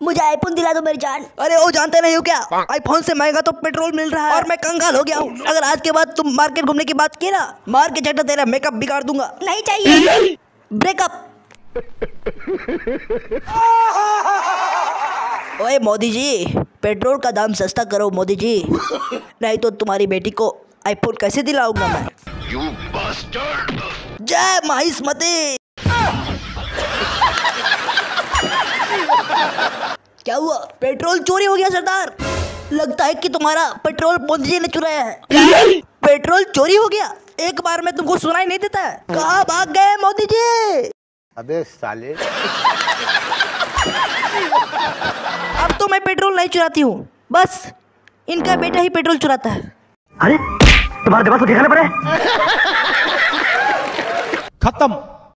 मुझे आईफोन दिला दो मेरी जान। अरे वो जानते नहीं हो क्या? आईफोन से महँगा तो पेट्रोल मिल रहा है। और मैं कंगाल हो गया हूँ। अगर आज के बाद तुम मार्केट घूमने की बात की ना मार के चटा तेरा मेकअप बिगाड़ दूँगा। नहीं चाहिए। ब्रेकअप ओए मोदी जी पेट्रोल का दाम सस्ता करो मोदी जी नहीं तो तुम्हारी बेटी को आईफोन कैसे दिलाऊँगा मैं? जय महिष्मती क्या हुआ? पेट्रोल चोरी हो गया सरदार। लगता है कि तुम्हारा पेट्रोल मोदी जी ने चुराया है। पेट्रोल चोरी हो गया। एक बार में तुमको सुनाई नहीं देता है। कहाँ भाग गए मोदी जी? अबे साले। अब तो मैं पेट्रोल नहीं चुराती हूँ। बस इनका बेटा ही पेट्रोल चुराता है। अरे तुम्हारा दिमाग तो ठिकाने पर है खत्म।